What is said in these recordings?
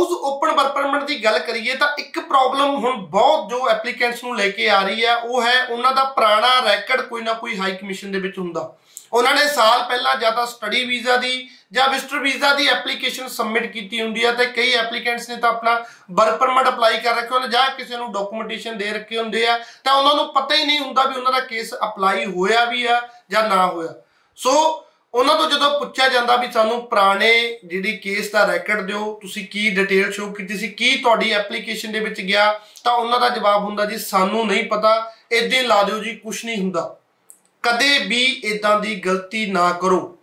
Spouse open work permit ਦੀ ਗੱਲ ਕਰੀਏ ਤਾਂ ਇੱਕ ਪ੍ਰੋਬਲਮ ਹੁਣ ਬਹੁਤ ਜੋ ਐਪਲੀਕੈਂਟਸ ਨੂੰ ਲੈ ਕੇ ਆ ਰਹੀ ਹੈ, ਉਹ ਹੈ ਉਹਨਾਂ ਦਾ ਪੁਰਾਣਾ ਰੈਕੋਰਡ ਕੋਈ ਨਾ ਕੋਈ ਹਾਈ ਕਮਿਸ਼ਨ ਦੇ ਵਿੱਚ ਹੁੰਦਾ। ਉਹਨਾਂ ਨੇ ਸਾਲ ਪਹਿਲਾਂ ਜਾਂ ਤਾਂ ਸਟੱਡੀ ਵੀਜ਼ਾ ਦੀ ਜਾਂ ਵਿਜ਼ਟਰ ਵੀਜ਼ਾ ਦੀ ਐਪਲੀਕੇਸ਼ਨ ਸਬਮਿਟ ਕੀਤੀ ਹੁੰਦੀ ਹੈ ਤੇ ਕਈ ਐਪਲੀਕੈਂਟਸ ਨੇ ਤਾਂ ਆਪਣਾ ਵਰਕ ਪਰਮਿਟ ਅਪਲਾਈ ਕਰ ਰੱਖੇ ਹੁੰਦੇ, ਜਾਂ ਕਿਸੇ ਨੂੰ ਡਾਕੂਮੈਂਟੇਸ਼ਨ ਦੇ ਰੱਖੇ ਹੁੰਦੇ ਆ, ਤਾਂ ਉਹਨਾਂ ਨੂੰ ਪਤਾ ਹੀ ਨਹੀਂ ਹੁੰਦਾ ਵੀ ਉਹਨਾਂ ਦਾ ਕੇਸ ਅਪਲਾਈ ਹੋਇਆ ਵੀ ਆ ਜਾਂ ਨਾ ਹੋਇਆ। ਸੋ ਉਹਨਾਂ ਤੋਂ ਜਦੋਂ ਪੁੱਛਿਆ ਜਾਂਦਾ ਵੀ ਸਾਨੂੰ ਪੁਰਾਣੇ ਜਿਹੜੀ ਕੇਸ ਦਾ ਰੈਕੋਰਡ ਦਿਓ, ਤੁਸੀਂ ਕੀ ਡਿਟੇਲ ਸ਼ੋ ਕੀਤੀ ਸੀ, ਕੀ ਤੁਹਾਡੀ ਐਪਲੀਕੇਸ਼ਨ ਦੇ ਵਿੱਚ ਗਿਆ, ਤਾਂ ਉਹਨਾਂ ਦਾ ਜਵਾਬ ਹੁੰਦਾ ਜੀ, ਸਾਨੂੰ ਨਹੀਂ ਪਤਾ ਇਦਾਂ ਲਾ ਦਿਓ ਜੀ ਕੁਝ ਨਹੀਂ ਹੁੰਦਾ। ਕਦੇ ਵੀ ਇਦਾਂ ਦੀ ਗਲਤੀ ਨਾ ਕਰੋ।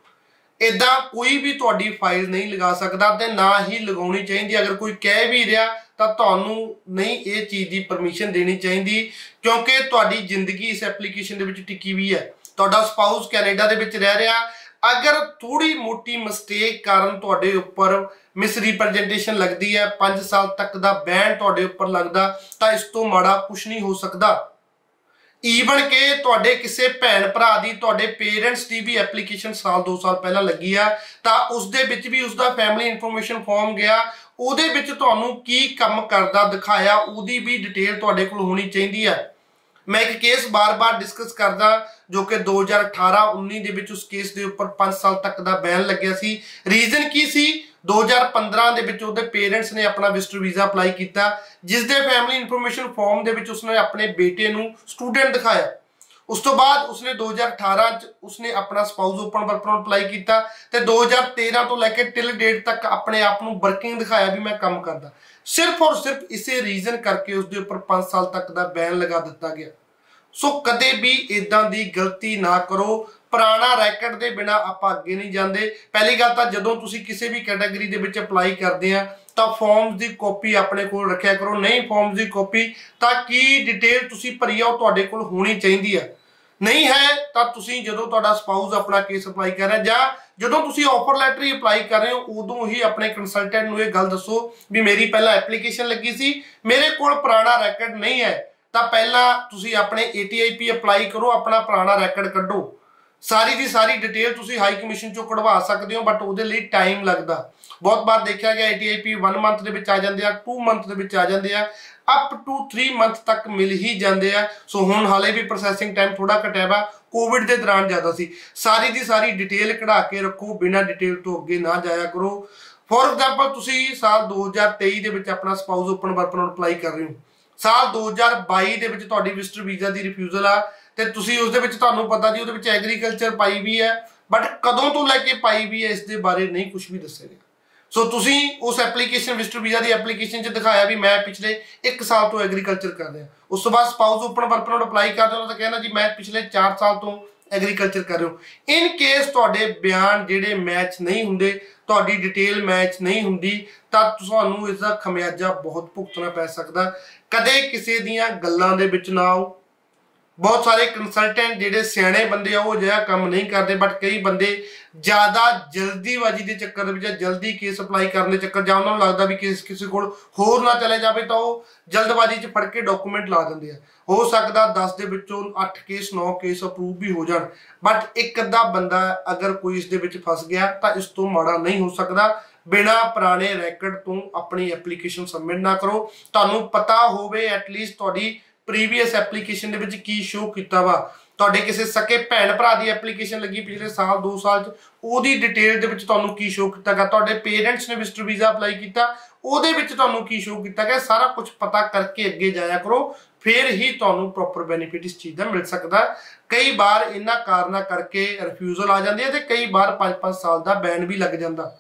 ਇਦਾਂ ਕੋਈ ਵੀ ਤੁਹਾਡੀ ਫਾਈਲ ਨਹੀਂ ਲਗਾ ਸਕਦਾ ਤੇ ਨਾ ਹੀ ਲਗਾਉਣੀ ਚਾਹੀਦੀ। ਅਗਰ ਕੋਈ ਕਹਿ ਵੀ ਰਿਹਾ, ਤਾਂ ਤੁਹਾਨੂੰ ਨਹੀਂ ਇਹ ਚੀਜ਼ ਦੀ ਪਰਮਿਸ਼ਨ ਦੇਣੀ ਚਾਹੀਦੀ, ਕਿਉਂਕਿ ਤੁਹਾਡੀ ਜ਼ਿੰਦਗੀ ਇਸ ਐਪਲੀਕੇਸ਼ਨ ਦੇ ਵਿੱਚ ਟਿੱਕੀ ਵੀ ਹੈ। ਤੁਹਾਡਾ ਸਪਾਊਸ ਕੈਨੇਡਾ ਦੇ ਵਿੱਚ ਰਹਿ ਰਿਹਾ ਅਗਰ ਥੋੜੀ ਮੋਟੀ ਮਿਸਟੇਕ ਕਾਰਨ ਤੁਹਾਡੇ ਉੱਪਰ ਮਿਸ ਰਿਪਰੈਜ਼ੈਂਟੇਸ਼ਨ ਲੱਗਦੀ ਹੈ 5 ਸਾਲ ਤੱਕ ਦਾ ਬੈਨ ਤੁਹਾਡੇ ਉੱਪਰ ਲੱਗਦਾ, ਤਾਂ ਇਸ ਤੋਂ ਮਾੜਾ ਕੁਝ ਨਹੀਂ ਹੋ ਸਕਦਾ। ਈਵਨ ਕਿ ਤੁਹਾਡੇ ਕਿਸੇ ਭੈਣ ਭਰਾ ਦੀ, ਤੁਹਾਡੇ ਪੇਰੈਂਟਸ ਦੀ ਵੀ ਐਪਲੀਕੇਸ਼ਨ ਸਾਲ 2 ਸਾਲ ਪਹਿਲਾਂ ਲੱਗੀ ਆ, ਤਾਂ ਉਸ ਦੇ ਵਿੱਚ ਵੀ ਉਸ ਦਾ ਫੈਮਿਲੀ ਇਨਫੋਰਮੇਸ਼ਨ ਫਾਰਮ ਗਿਆ, ਉਹਦੇ ਵਿੱਚ ਤੁਹਾਨੂੰ ਕੀ ਕੰਮ ਕਰਦਾ ਦਿਖਾਇਆ, ਉਹਦੀ ਵੀ ਡਿਟੇਲ ਤੁਹਾਡੇ ਕੋਲ ਹੋਣੀ ਚਾਹੀਦੀ ਹੈ ਮੈਂ ਇੱਕ ਕੇਸ ਬਾਰ-ਬਾਰ ਡਿਸਕਸ ਕਰਦਾ, ਜੋ ਕਿ 2018-19 ਦੇ ਵਿੱਚ ਉਸ ਕੇਸ ਦੇ ਉੱਪਰ 5 ਸਾਲ ਤੱਕ ਦਾ ਬੈਨ ਲੱਗਿਆ ਸੀ। ਰੀਜ਼ਨ ਕੀ ਸੀ? 2015 ਦੇ ਵਿੱਚ ਉਹਦੇ ਪੇਰੈਂਟਸ ਨੇ ਆਪਣਾ ਵਿਜ਼ਟਰ ਵੀਜ਼ਾ ਅਪਲਾਈ ਕੀਤਾ ਜਿਸ ਦੇ ਫੈਮਿਲੀ ਇਨਫੋਰਮੇਸ਼ਨ ਫਾਰਮ ਦੇ ਵਿੱਚ ਉਸਨੇ ਆਪਣੇ ਬੇਟੇ ਨੂੰ ਸਟੂਡੈਂਟ ਦਿਖਾਇਆ। ਉਸ ਤੋਂ ਬਾਅਦ ਉਸਨੇ 2018 ਚ ਉਸਨੇ ਆਪਣਾ spouse open work permit apply ਕੀਤਾ ਤੇ 2013 ਤੋਂ ਲੈ ਕੇ ਟਿਲ ਡੇਟ ਤੱਕ ਆਪਣੇ ਆਪ ਨੂੰ ਵਰਕਿੰਗ ਦਿਖਾਇਆ ਵੀ ਮੈਂ ਕੰਮ ਕਰਦਾ। ਸਿਰਫ ਔਰ ਸਿਰਫ ਇਸੇ ਰੀਜ਼ਨ ਕਰਕੇ ਉਸ ਦੇ ਉੱਪਰ 5 ਸਾਲ ਤੱਕ ਦਾ ਬੈਨ ਲਗਾ ਦਿੱਤਾ ਗਿਆ। ਸੋ ਕਦੇ ਵੀ ਇਦਾਂ ਦੀ ਗਲਤੀ ਨਾ ਕਰੋ। ਪੁਰਾਣਾ ਰੈਕਟ ਦੇ ਬਿਨਾ ਆਪਾਂ ਅੱਗੇ ਨਹੀਂ ਜਾਂਦੇ। ਪਹਿਲੀ ਗੱਲ ਤਾਂ ਜਦੋਂ ਤੁਸੀਂ ਕਿਸੇ ਵੀ ਕੈਟਾਗਰੀ ਦੇ ਵਿੱਚ ਅਪਲਾਈ ਕਰਦੇ ਆ, ਤਾਂ ਫਾਰਮਸ ਦੀ ਕਾਪੀ ਆਪਣੇ ਕੋਲ ਰੱਖਿਆ ਕਰੋ। ਨਹੀਂ ਫਾਰਮਸ ਦੀ ਕਾਪੀ, ਤਾਂ ਕੀ ਡਿਟੇਲ ਤੁਸੀਂ ਭਰੀ ਆ, ਉਹ ਤੁਹਾਡੇ ਕੋਲ ਹੋਣੀ ਚਾਹੀਦੀ ਆ। ਨਹੀਂ ਹੈ, ਤਾਂ ਤੁਸੀਂ ਜਦੋਂ ਤੁਹਾਡਾ ਸਪਾਊਸ ਆਪਣਾ ਕੇਸ ਅਪਲਾਈ ਕਰ ਰਿਹਾ, ਜਾਂ ਜਦੋਂ ਤੁਸੀਂ ਆਫਰ ਲੈਟਰ ਹੀ ਅਪਲਾਈ ਕਰ ਰਹੇ ਹੋ, ਉਦੋਂ ਹੀ ਆਪਣੇ ਕੰਸਲਟੈਂਟ ਨੂੰ ਇਹ ਗੱਲ ਦੱਸੋ ਵੀ ਮੇਰੀ ਪਹਿਲਾਂ ਐਪਲੀਕੇਸ਼ਨ ਲੱਗੀ ਸੀ। ਮੇਰੇ ਕੋਲ ਪੁਰਾਣਾ ਰੈਕਡ ਨਹੀਂ ਹੈ। ਤਾਂ ਪਹਿਲਾਂ ਤੁਸੀਂ ਆਪਣੇ ATIP ਅਪਲਾਈ ਕਰੋ, ਆਪਣਾ ਪੁਰਾਣਾ ਰੈਕਡ ਕੱਢੋ। ਸਾਰੀ ਦੀ ਸਾਰੀ ਡਿਟੇਲ ਤੁਸੀਂ ਹਾਈ ਕਮਿਸ਼ਨ ਚੋਂ ਕਢਵਾ ਸਕਦੇ ਹੋ ਬਟ ਉਹਦੇ ਲਈ ਟਾਈਮ ਲੱਗਦਾ। ਬਹੁਤ ਵਾਰ ਦੇਖਿਆ ਗਿਆ ATIP 1 ਮੰਥ ਦੇ ਵਿੱਚ ਆ ਜਾਂਦੇ ਆ 2 ਮੰਥ ਦੇ ਵਿੱਚ ਆ ਜਾਂਦੇ ਆ ਅਪ ਟੂ 3 ਮੰਥ ਤੱਕ ਮਿਲ ਹੀ ਜਾਂਦੇ ਆ। ਸੋ ਹੁਣ ਹਾਲੇ ਵੀ ਪ੍ਰੋਸੈਸਿੰਗ ਟਾਈਮ ਥੋੜਾ ਘਟਿਆ ਵਾ ਕੋਵਿਡ ਦੇ ਦੌਰਾਨ ਜ਼ਿਆਦਾ ਸੀ। ਸਾਰੀ ਦੀ ਸਾਰੀ ਡਿਟੇਲ ਕਢਾ ਕੇ ਰੱਖੋ, ਬਿਨਾਂ ਡਿਟੇਲ ਤੋਂ ਅੱਗੇ ਨਾ ਜਾਇਆ ਕਰੋ। ਫੋਰ ਐਗਜ਼ਾਮਪਲ ਤੁਸੀਂ ਸਾਲ 2023 ਦੇ ਵਿੱਚ ਆਪਣਾ spouse open work permit apply ਕਰ ਰਹੇ ਹੋ। ਸਾਲ 2022 ਦੇ ਵਿੱਚ ਤੁਹਾਡੀ ਵਿਜ਼ਟਰ ਵੀਜ਼ਾ ਦੀ ਰਿਫਿਊਜ਼ਲ ਆ ਤੇ ਤੁਸੀਂ ਉਸ ਦੇ ਵਿੱਚ ਤੁਹਾਨੂੰ ਪਤਾ ਜੀ ਉਹਦੇ ਵਿੱਚ ਐਗਰੀਕਲਚਰ ਪਾਈ ਵੀ ਹੈ ਬਟ ਕਦੋਂ ਤੋਂ ਲੈ ਕੇ ਪਾਈ ਵੀ ਹੈ ਇਸ ਦੇ ਬਾਰੇ ਨਹੀਂ ਕੁਝ ਵੀ ਦੱਸਿਆ ਗਿਆ। ਸੋ ਤੁਸੀਂ ਉਸ ਐਪਲੀਕੇਸ਼ਨ ਵਿਜ਼ਟਰ ਵੀਜ਼ਾ ਦੀ ਐਪਲੀਕੇਸ਼ਨ 'ਚ ਦਿਖਾਇਆ ਵੀ ਮੈਂ ਪਿਛਲੇ 1 ਸਾਲ ਤੋਂ ਐਗਰੀਕਲਚਰ ਕਰ ਰਿਹਾ। ਉਸ ਤੋਂ ਬਾਅਦ spouse open work permit apply ਕਰਦੇ ਹੋ ਤਾਂ ਕਹਿੰਦਾ ਜੀ, ਮੈਂ ਪਿਛਲੇ 4 ਸਾਲ ਤੋਂ ਐਗਰੀਕਲਚਰ ਕਰ ਰਹੇ ਹੋ। ਇਨ ਕੇਸ ਤੁਹਾਡੇ ਬਿਆਨ ਜਿਹੜੇ ਮੈਚ ਨਹੀਂ ਹੁੰਦੇ, ਤੁਹਾਡੀ ਡਿਟੇਲ ਮੈਚ ਨਹੀਂ ਹੁੰਦੀ, ਤਾਂ ਤੁਹਾਨੂੰ ਇਸ ਦਾ ਖਮਿਆਜਾ ਬਹੁਤ ਭੁਗਤਣਾ ਪੈ ਸਕਦਾ। ਕਦੇ ਕਿਸੇ ਦੀਆਂ ਗੱਲਾਂ ਦੇ ਵਿੱਚ ਨਾ ਆਓ। ਬਹੁਤ ਸਾਰੇ ਕੰਸਲਟੈਂਟ ਜਿਹੜੇ ਸਿਆਣੇ ਬੰਦੇ ਆ, ਉਹ ਜਿਹੜਾ ਕੰਮ ਨਹੀਂ ਕਰਦੇ ਬਟ ਕਈ ਬੰਦੇ ਜ਼ਿਆਦਾ ਜਲਦੀਬਾਜ਼ੀ ਦੇ ਚੱਕਰ ਦੇ ਵਿੱਚ ਜਲਦੀ ਕੇਸ ਅਪਲਾਈ ਕਰਨ ਦੇ ਚੱਕਰ, ਜਾਂ ਉਹਨਾਂ ਨੂੰ ਲੱਗਦਾ ਵੀ ਕੇਸ, ਕਿਸੇ ਕੋਲ ਹੋਰ ਨਾ ਚਲੇ ਜਾਵੇ, ਤਾਂ ਉਹ ਜਲਦਬਾਜ਼ੀ 'ਚ ਫੜ ਕੇ ਡਾਕੂਮੈਂਟ ਲਾ ਦਿੰਦੇ ਆ। ਹੋ ਸਕਦਾ 10 ਦੇ ਵਿੱਚੋਂ 8 ਕੇਸ 9 ਕੇਸ ਅਪਰੂਵ ਵੀ ਹੋ ਜਾਣ ਬਟ ਇੱਕ ਅੱਧਾ ਬੰਦਾ ਅਗਰ ਕੋਈ ਇਸ ਦੇ ਵਿੱਚ ਫਸ ਗਿਆ, ਤਾਂ ਇਸ ਤੋਂ ਮਾੜਾ ਨਹੀਂ ਹੋ ਸਕਦਾ। ਬਿਨਾ ਪੁਰਾਣੇ ਰੈਕੋਰਡ ਤੋਂ ਆਪਣੀ ਐਪਲੀਕੇਸ਼ਨ ਸਬਮਿਟ ਨਾ ਕਰੋ। ਤੁਹਾਨੂੰ ਪਤਾ ਹੋਵੇ ਐਟਲੀਸਟ ਤੁਹਾਡੀ ਪ੍ਰੀਵੀਅਸ ਐਪਲੀਕੇਸ਼ਨ ਦੇ ਵਿੱਚ ਕੀ ਸ਼ੋ ਕੀਤਾ ਵਾ। ਤੁਹਾਡੇ ਕਿਸੇ ਸਕੇ ਭੈਣ ਭਰਾ ਦੀ ਐਪਲੀਕੇਸ਼ਨ ਲੱਗੀ ਪਿਛਲੇ ਸਾਲ 2 ਸਾਲ ਚ, ਉਹਦੀ ਡਿਟੇਲ ਦੇ ਵਿੱਚ ਤੁਹਾਨੂੰ ਕੀ ਸ਼ੋ ਕੀਤਾ ਗਿਆ? ਤੁਹਾਡੇ ਪੇਰੈਂਟਸ ਨੇ ਵਿਜ਼ਟਰ ਵੀਜ਼ਾ ਅਪਲਾਈ ਕੀਤਾ, ਉਹਦੇ ਵਿੱਚ ਤੁਹਾਨੂੰ ਕੀ ਸ਼ੋ ਕੀਤਾ ਗਿਆ? ਸਾਰਾ ਕੁਝ ਪਤਾ ਕਰਕੇ ਅੱਗੇ ਜਾਇਆ ਕਰੋ। ਫਿਰ ਹੀ ਤੁਹਾਨੂੰ ਪ੍ਰੋਪਰ ਬੈਨੀਫਿਟ ਇਸ ਚੀਜ਼ ਦਾ ਮਿਲ ਸਕਦਾ। ਕਈ ਵਾਰ ਇਹਨਾਂ ਕਾਰਨਾਂ ਕਰਕੇ ਰਿਫਿਊਜ਼ਲ ਆ ਜਾਂਦੀ ਹੈ ਤੇ ਕਈ ਵਾਰ 5-5 ਸਾਲ ਦਾ ਬੈਨ ਵੀ ਲੱਗ ਜਾਂਦਾ।